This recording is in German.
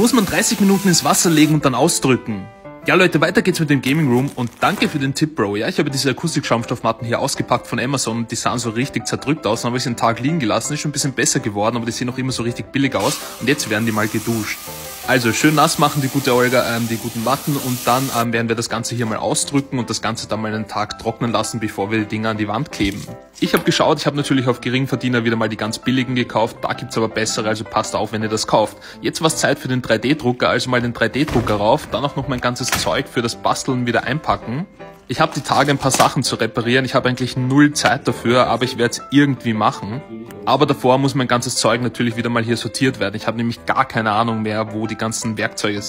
Muss man 30 Minuten ins Wasser legen und dann ausdrücken. Ja Leute, weiter geht's mit dem Gaming Room und danke für den Tipp, Bro. Ja, ich habe diese Akustik-Schaumstoffmatten hier ausgepackt von Amazon und die sahen so richtig zerdrückt aus. Dann habe ich sie einen Tag liegen gelassen, ist schon ein bisschen besser geworden, aber die sehen noch immer so richtig billig aus und jetzt werden die mal geduscht. Also schön nass machen, die gute Olga, ähm, die guten Matten und dann ähm, werden wir das Ganze hier mal ausdrücken und das Ganze dann mal einen Tag trocknen lassen, bevor wir die Dinger an die Wand kleben. Ich habe geschaut, ich habe natürlich auf Geringverdiener wieder mal die ganz billigen gekauft, da gibt's aber bessere, also passt auf, wenn ihr das kauft. Jetzt war's Zeit für den 3D-Drucker, also mal den 3D-Drucker rauf, dann auch noch mein ganzes Zeug für das Basteln wieder einpacken. Ich habe die Tage ein paar Sachen zu reparieren. Ich habe eigentlich null Zeit dafür, aber ich werde es irgendwie machen. Aber davor muss mein ganzes Zeug natürlich wieder mal hier sortiert werden. Ich habe nämlich gar keine Ahnung mehr, wo die ganzen Werkzeuge sind.